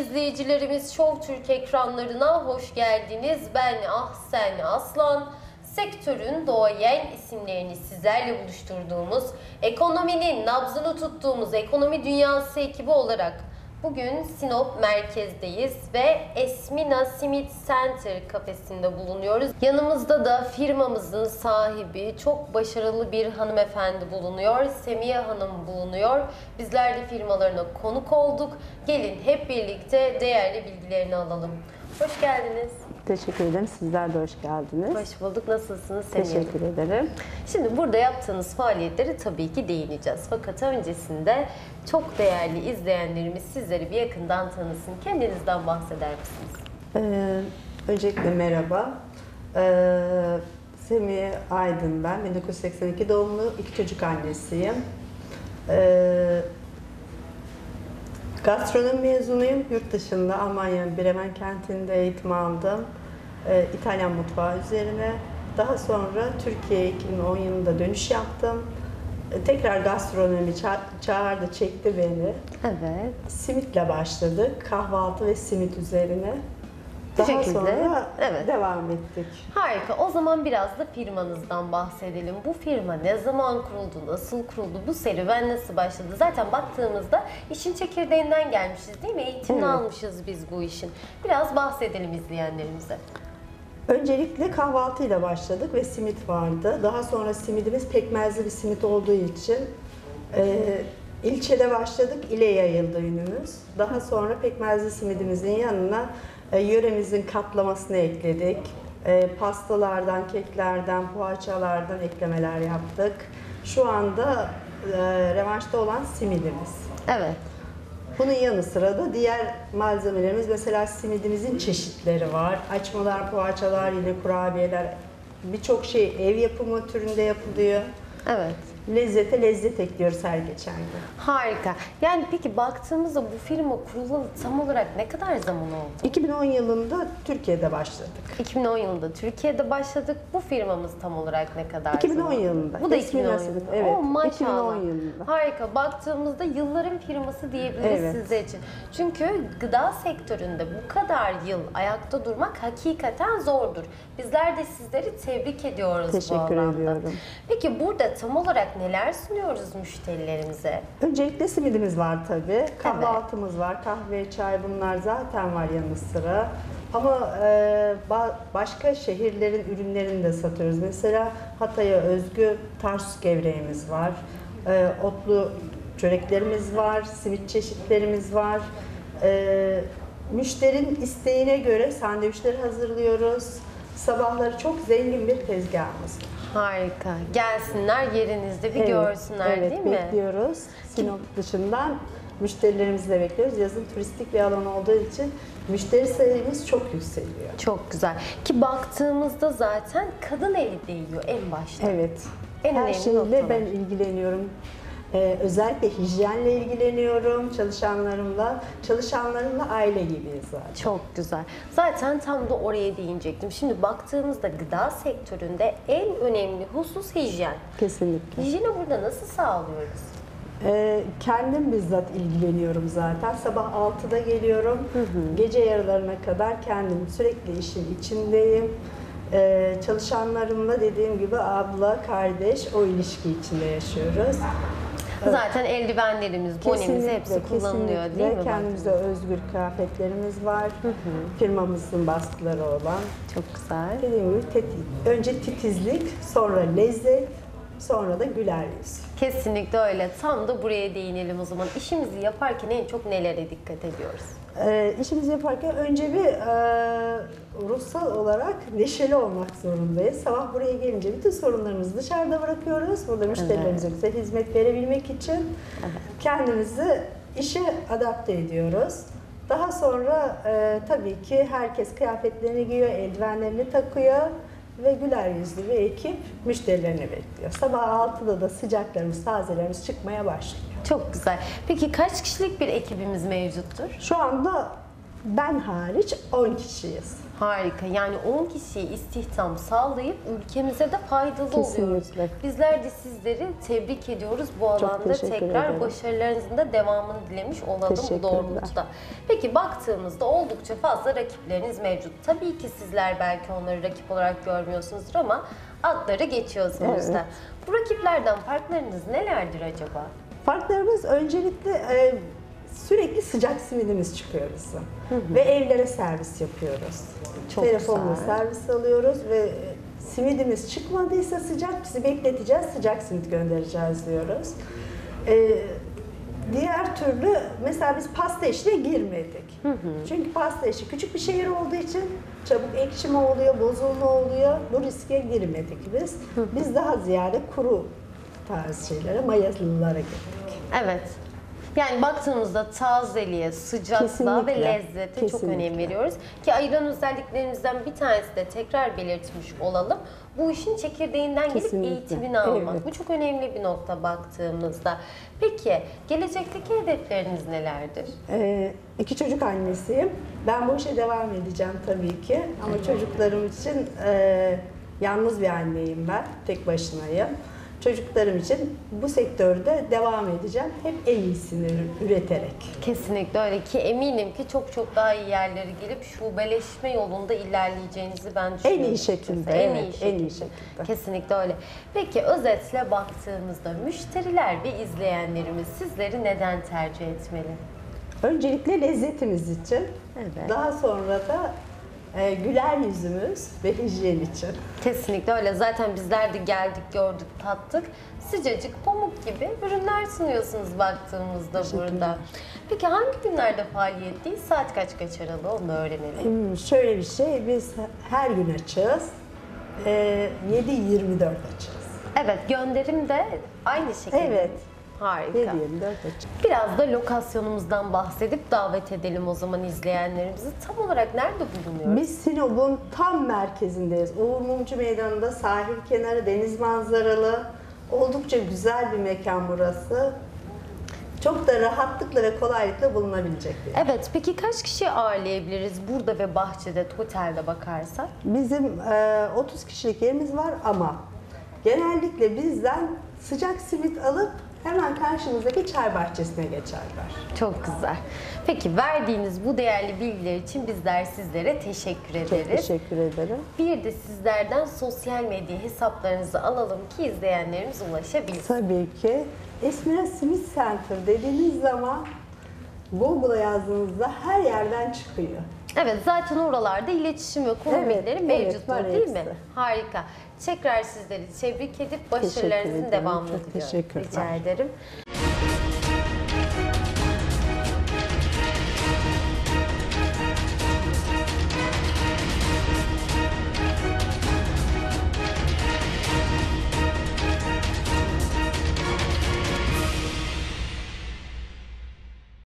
izleyicilerimiz Show Türk ekranlarına hoş geldiniz. Ben Ahsen Aslan. Sektörün doğayen isimlerini sizlerle buluşturduğumuz, ekonominin nabzını tuttuğumuz ekonomi dünyası ekibi olarak bugün Sinop merkezdeyiz ve Esmina Simit Center kafesinde bulunuyoruz. Yanımızda da firmamızın sahibi, çok başarılı bir hanımefendi bulunuyor. Semiye Hanım bulunuyor. Bizler de firmalarına konuk olduk. Gelin hep birlikte değerli bilgilerini alalım. Hoş geldiniz. Teşekkür ederim. Sizler de hoş geldiniz. Hoş bulduk. Nasılsınız Hanım? Teşekkür ederim. Şimdi burada yaptığınız faaliyetleri tabii ki değineceğiz. Fakat öncesinde çok değerli izleyenlerimiz sizleri bir yakından tanısın. Kendinizden bahseder misiniz? Ee, öncelikle merhaba. Ee, Semih Aydın ben. 1982 doğumlu. iki çocuk annesiyim. Ee, gastronomi mezunuyum. Yurt dışında Almanya Bremen kentinde eğitim aldım. Ee, İtalyan mutfağı üzerine. Daha sonra Türkiye'ye 2010 yılında dönüş yaptım. Ee, Tekrar gastronomi ça- çağırdı, çekti beni. Evet. Simitle başladık. Kahvaltı ve simit üzerine. Bu Daha şekilde, sonra evet. devam ettik. Harika. O zaman biraz da firmanızdan bahsedelim. Bu firma ne zaman kuruldu, nasıl kuruldu, bu serüven nasıl başladı? Zaten baktığımızda işin çekirdeğinden gelmişiz değil mi? Eğitimini Evet. almışız biz bu işin. Biraz bahsedelim izleyenlerimize. Öncelikle kahvaltıyla başladık ve simit vardı. Daha sonra simidimiz pekmezli bir simit olduğu için e, ilçede başladık, ile yayıldı ünümüz. Daha sonra pekmezli simidimizin yanına yöremizin katlamasını ekledik. E, pastalardan, keklerden, poğaçalardan eklemeler yaptık. Şu anda e, revaçta olan simidimiz. Evet. Bunun yanı sıra da diğer malzemelerimiz mesela simidimizin çeşitleri var. Açmalar, poğaçalar, yine kurabiyeler birçok şey ev yapımı türünde yapılıyor. Evet. Lezzete lezzet ekliyoruz her geçen gün. Harika. Yani peki baktığımızda bu firma kurulalı tam olarak ne kadar zaman oldu? 2010 yılında Türkiye'de başladık. 2010 yılında Türkiye'de başladık. Bu firmamız tam olarak ne kadar 2010 zaman? yılında. Bu da Esmi 2010 Nasip, yılında. evet. Oo, maşallah. 2010 yılında. Harika. Baktığımızda yılların firması diyebiliriz Evet. sizler için. Çünkü gıda sektöründe bu kadar yıl ayakta durmak hakikaten zordur. Bizler de sizleri tebrik ediyoruz bu Teşekkür alanda. ediyorum. Peki burada tam olarak neler sunuyoruz müşterilerimize? Öncelikle simidimiz var tabii. Kahvaltımız var. Kahve, çay bunlar zaten var yanı sıra. Ama e, ba- başka şehirlerin ürünlerini de satıyoruz. Mesela Hatay'a özgü Tarsus gevreğimiz var. E, otlu çöreklerimiz var. Simit çeşitlerimiz var. E, müşterinin isteğine göre sandviçleri hazırlıyoruz. Sabahları çok zengin bir tezgahımız var. Harika. Gelsinler yerinizde bir Evet, görsünler evet, değil mi? bekliyoruz. Sinop dışından müşterilerimizi de bekliyoruz. Yazın turistik bir alan olduğu için müşteri sayımız çok yükseliyor. Çok güzel. Ki baktığımızda zaten kadın eli değiyor en başta. Evet. En Her önemli şeyle noktalar. ben ilgileniyorum. Ee, özellikle hijyenle ilgileniyorum çalışanlarımla. Çalışanlarımla aile gibiyiz zaten. Çok güzel. Zaten tam da oraya değinecektim. Şimdi baktığımızda gıda sektöründe en önemli husus hijyen. Kesinlikle. Hijyeni burada nasıl sağlıyoruz? Ee, kendim bizzat ilgileniyorum zaten. Sabah 6'da geliyorum. Gece yarılarına kadar kendim sürekli işin içindeyim. Ee, çalışanlarımla dediğim gibi abla, kardeş o ilişki içinde yaşıyoruz. Zaten eldivenlerimiz, bonemiz hepsi kullanılıyor kesinlikle. değil mi? Kendimize özgür kıyafetlerimiz var. Firmamızın baskıları olan. Çok güzel. Dediğim gibi önce titizlik, sonra lezzet, sonra da güler yüz. Kesinlikle öyle. Tam da buraya değinelim o zaman. İşimizi yaparken en çok nelere dikkat ediyoruz? Ee, işimizi yaparken önce bir e, ruhsal olarak neşeli olmak zorundayız. Sabah buraya gelince bütün sorunlarımızı dışarıda bırakıyoruz. Burada müşterilerimize güzel hizmet verebilmek için kendimizi işe adapte ediyoruz. Daha sonra e, tabii ki herkes kıyafetlerini giyiyor, eldivenlerini takıyor ve güler yüzlü bir ekip müşterilerini bekliyor. Sabah 6'da da sıcaklarımız, tazelerimiz çıkmaya başlıyor. Çok güzel. Peki kaç kişilik bir ekibimiz mevcuttur? Şu anda ben hariç 10 kişiyiz. Harika. Yani 10 kişiye istihdam sağlayıp ülkemize de faydalı oluyoruz. Kesinlikle. Bizler de sizleri tebrik ediyoruz. Bu alanda teşekkür tekrar ederim. başarılarınızın da devamını dilemiş olalım bu doğrultuda. Peki baktığımızda oldukça fazla rakipleriniz mevcut. Tabii ki sizler belki onları rakip olarak görmüyorsunuzdur ama adları geçiyorsunuz da. Evet. Bu rakiplerden farklarınız nelerdir acaba? Farklarımız öncelikle e, sürekli sıcak simidimiz çıkıyor bizim. Ve evlere servis yapıyoruz. Çok Telefonla güzel. servis alıyoruz ve simidimiz çıkmadıysa sıcak bizi bekleteceğiz, sıcak simit göndereceğiz diyoruz. E, diğer türlü mesela biz pasta işine girmedik. Çünkü pasta işi küçük bir şehir olduğu için çabuk ekşime oluyor, bozulma oluyor. Bu riske girmedik biz. Biz daha ziyade kuru tarz şeylere, mayalılara gittik. Evet. Yani baktığımızda tazeliğe, sıcaklığa ve Kesinlikle. lezzete çok Kesinlikle. önem veriyoruz. Ki ayıran özelliklerimizden bir tanesi de tekrar belirtmiş olalım. Bu işin çekirdeğinden gelip Kesinlikle. eğitimini almak. Evet. Bu çok önemli bir nokta baktığımızda. Peki gelecekteki hedefleriniz nelerdir? Ee, iki çocuk annesiyim. Ben bu işe devam edeceğim tabii ki. Ama çocuklarım için e, yalnız bir anneyim ben. Tek başınayım. Çocuklarım için bu sektörde devam edeceğim. Hep en iyisini üreterek. Kesinlikle öyle ki eminim ki çok çok daha iyi yerlere gelip şubeleşme yolunda ilerleyeceğinizi ben düşünüyorum. iyi açıkçası. şekilde, En evet, iyi şekilde. en iyi şekilde. Kesinlikle öyle. Peki özetle baktığımızda müşteriler ve izleyenlerimiz sizleri neden tercih etmeli? Öncelikle lezzetimiz için. Evet. Daha sonra da e, güler yüzümüz ve hijyen için. Kesinlikle öyle. Zaten bizler de geldik, gördük, tattık. Sıcacık, pamuk gibi ürünler sunuyorsunuz baktığımızda burada. Peki hangi günlerde faaliyetteyiz? Saat kaç kaç aralığı onu da öğrenelim. Hmm, Şöyle bir şey, biz her gün açığız. E, 7-24 açığız. Evet, gönderim de aynı şekilde. Evet. Harika. 7-24 açık. Biraz da lokasyonumuzdan bahsedip davet edelim o zaman izleyenlerimizi. Tam olarak nerede bulunuyoruz? Biz Sinop'un tam merkezindeyiz. Uğur Mumcu Meydanı'nda sahil kenarı, deniz manzaralı. Oldukça güzel bir mekan burası. Çok da rahatlıkla ve kolaylıkla bulunabilecek bir yer. Evet, peki kaç kişi ağırlayabiliriz burada ve bahçede, otelde bakarsak? Bizim e, 30 kişilik yerimiz var ama genellikle bizden sıcak simit alıp hemen karşımızdaki çay bahçesine geçerler. Çok güzel. Peki verdiğiniz bu değerli bilgiler için bizler sizlere teşekkür Çok ederiz. teşekkür ederim. Bir de sizlerden sosyal medya hesaplarınızı alalım ki izleyenlerimiz ulaşabilsin. Tabii ki Esmira Simit Center dediğiniz zaman Google'a yazdığınızda her yerden çıkıyor. Evet zaten oralarda iletişim ve konum Evet, bilgileri evet, mevcuttur var değil mi? hepsi. Harika. Tekrar sizleri tebrik edip başarılarınızın devamını diliyorum. teşekkürler. Rica ederim.